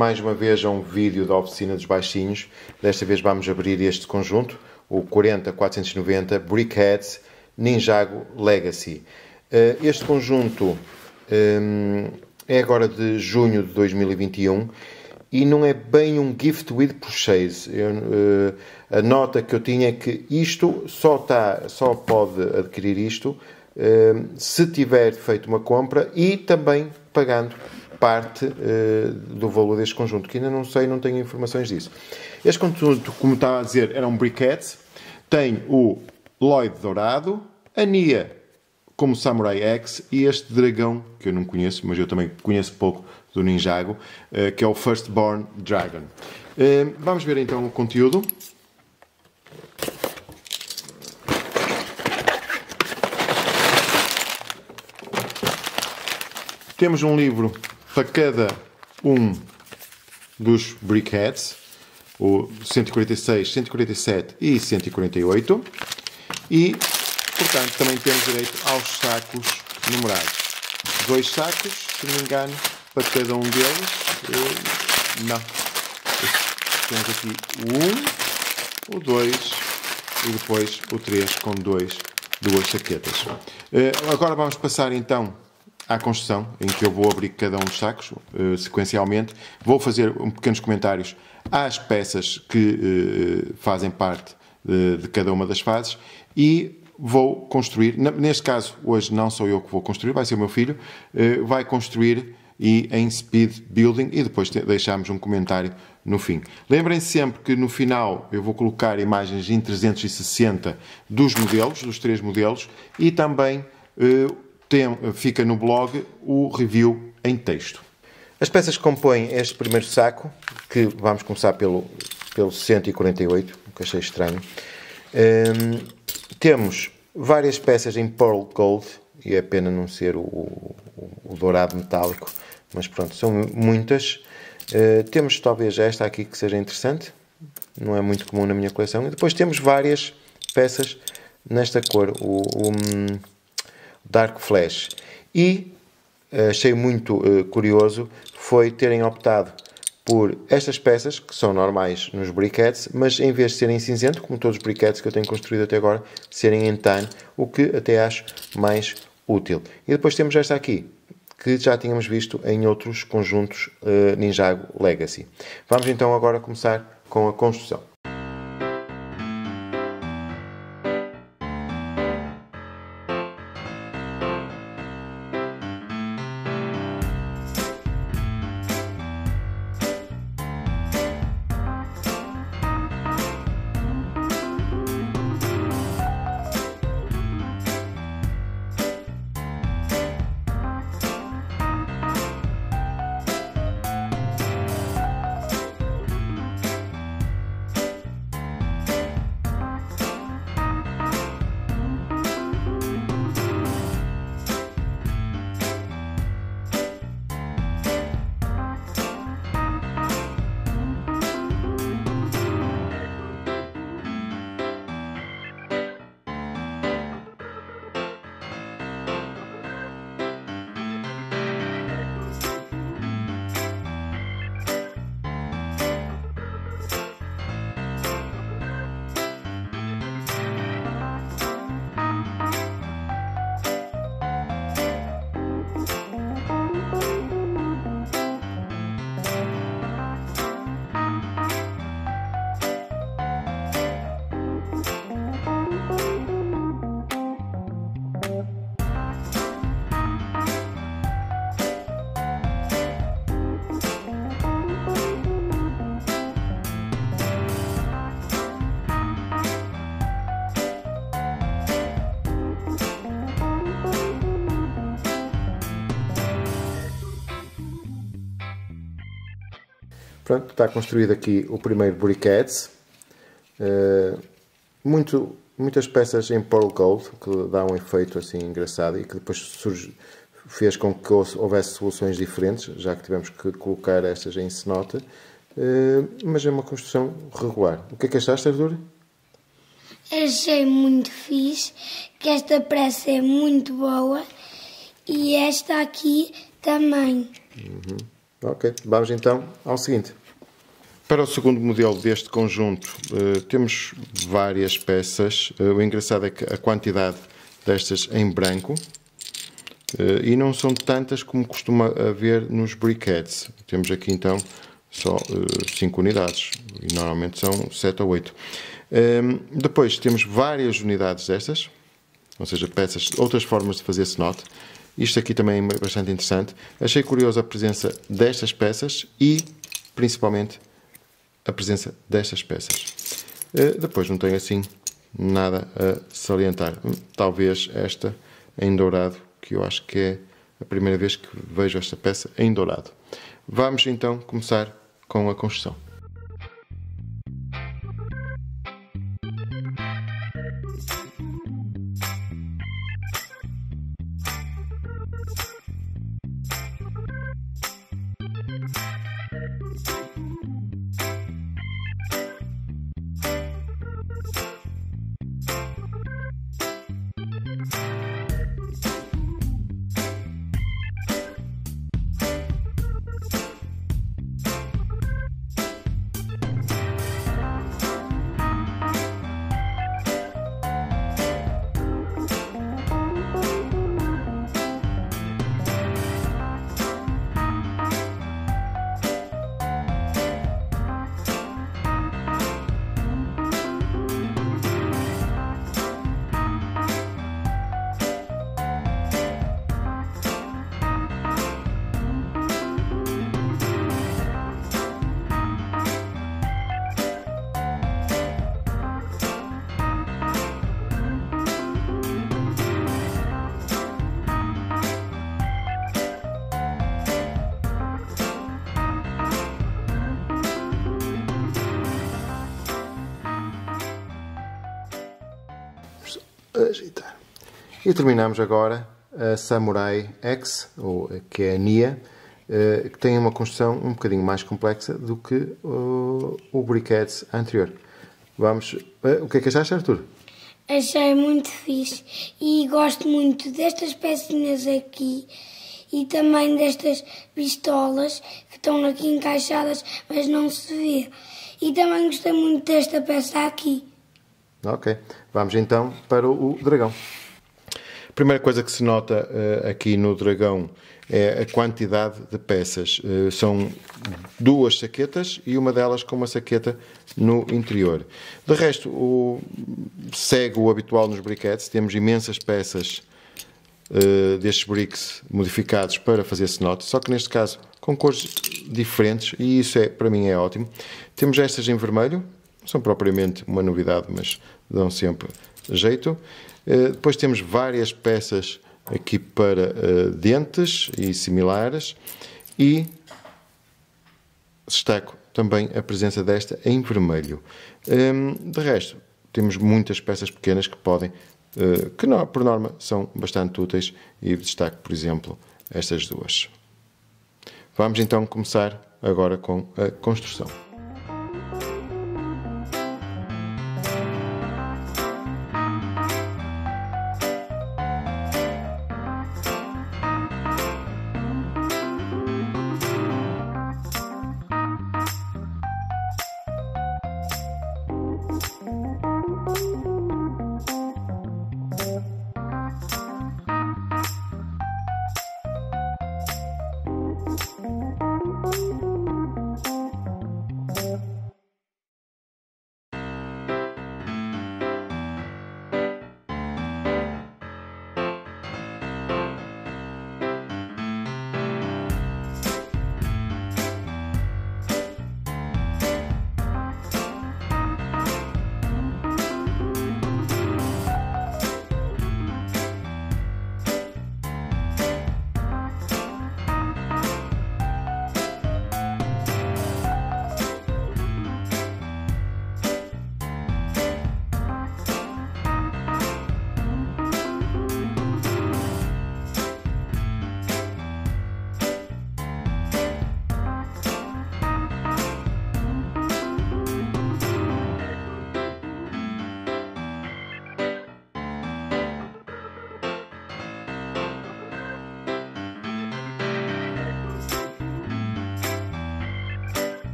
Mais uma vez a um vídeo da Oficina dos Baixinhos. Desta vez vamos abrir este conjunto, o 40490 Brickheads Ninjago Legacy. Eh, este conjunto ehm, é agora de junho de 2021 e não é bem um gift with purchase. Eu, uh, a nota que eu tinha é que isto só, tá, só pode adquirir isto se tiver feito uma compra e também pagando parte uh, do valor deste conjunto, que ainda não sei, não tenho informações disso. Este conjunto, como estava a dizer, era um briquette, tem o Lloyd dourado, a Nia como Samurai X e este dragão, que eu não conheço, mas eu também conheço pouco do Ninjago, uh, que é o Firstborn Dragon. Uh, vamos ver então o conteúdo. Temos um livro para cada um dos brickheads, o 146, 147 e 148. E, portanto, também temos direito aos sacos numerados. Dois sacos, se não me engano, para cada um deles. Não. Temos aqui o 1, o 2 e depois o 3 com dois, duas saquetas. Eh, agora vamos passar então à construção, em que eu vou abrir cada um dos sacos uh, sequencialmente. Vou fazer um pequenos comentários às peças que uh, fazem parte de, de, cada uma das fases e vou construir. Neste caso, hoje não sou eu que vou construir, vai ser o meu filho. Uh, vai construir e em speed building e depois deixamos um comentário no fim. Lembrem-se sempre que no final eu vou colocar imagens em 360 dos modelos, dos três modelos e também tem, fica no blog o review em texto. As peças que compõem este primeiro saco, que vamos começar pelo, pelo 148, que achei estranho, um, temos várias peças em Pearl Gold, e é pena não ser o, o, o dourado metálico, mas pronto, são muitas. Uh, temos talvez esta aqui que seja interessante, não é muito comum na minha coleção. E depois temos várias peças nesta cor, o, o Dark Flash. E eh, achei muito uh, curioso foi terem optado por estas peças, que são normais nos briquetes, mas em vez de serem cinzento, como todos os briquetes que eu tenho construído até agora, serem em tan, o que até acho mais útil. E depois temos esta aqui, que já tínhamos visto em outros conjuntos uh, Ninjago Legacy. Vamos então agora começar com a construção. Pronto, está construído aqui o primeiro briquettes. Uh, muito, muitas peças em Pearl Gold, que dá um efeito assim engraçado e que depois surge, fez com que houvesse soluções diferentes, já que tivemos que colocar estas em cenote. Uh, mas é uma construção regular. O que é que achaste, Arthur? Achei muito fixe, que esta peça é muito boa e esta aqui também. Uhum. Ok, vamos então ao seguinte. Para o segundo modelo deste conjunto, uh, temos várias peças. Uh, o engraçado é que a quantidade destas em branco uh, e não são tantas como costuma haver nos briquettes. Temos aqui então só 5 unidades e normalmente são 7 ou 8. Ehm, depois temos várias unidades destas, ou seja, peças, outras formas de fazer esse note. Isto aqui também é bastante interessante. Achei curiosa a presença destas peças e, principalmente, a presença destas peças. Uh, depois não tenho assim nada a salientar. Hum, talvez esta em dourado, que eu acho que é a primeira vez que vejo esta peça em dourado. Vamos então começar com a construção. E terminamos agora a Samurai X, ou que é a Nia, eh, que tem uma construção um bocadinho mais complexa do que o, o Briquettes anterior. Vamos. Eh, o que é que achaste, Arthur? Achei muito fixe e gosto muito destas pecinhas aqui e também destas pistolas que estão aqui encaixadas, mas não se vê. E também gostei muito desta peça aqui. Ok, vamos então para o dragão. A primeira coisa que se nota uh, aqui no dragão é a quantidade de peças. Uh, são duas saquetas e uma delas com uma saqueta no interior. De resto, o, segue o habitual nos briquetes. Temos imensas peças uh, destes bricks modificados para fazer esse note, só que neste caso com cores diferentes e isso é, para mim é ótimo. Temos estas em vermelho, são propriamente uma novidade, mas dão sempre jeito. Eh, depois temos várias peças aqui para eh, dentes e similares e destaco também a presença desta em vermelho. Ehm, de resto, temos muitas peças pequenas que podem, eh, que por norma são bastante úteis e destaco, por exemplo, estas duas. Vamos então começar agora com a construção.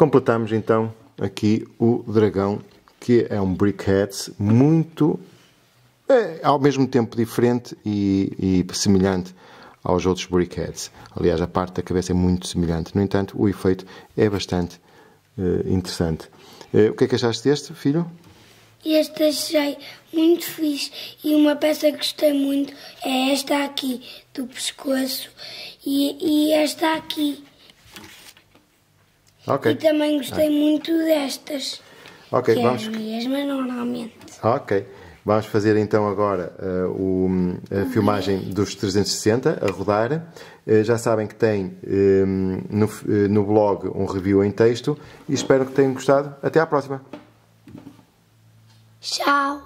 Completamos então aqui o dragão, que é um Brickheads muito, é, ao mesmo tempo diferente e, e semelhante aos outros Brickheads. Aliás, a parte da cabeça é muito semelhante. No entanto, o efeito é bastante uh, interessante. Uh, o que é que achaste deste, filho? Este achei muito fixe e uma peça que gostei muito é esta aqui do pescoço e, e esta aqui. Ok. E também gostei ah. muito destas. Ok, que vamos. É a mesma normalmente. Ok. Vamos fazer então agora uh, o, a filmagem dos 360 a rodar. Uh, já sabem que tem um, no, uh, no blog um review em texto e espero que tenham gostado. Até à próxima! Tchau!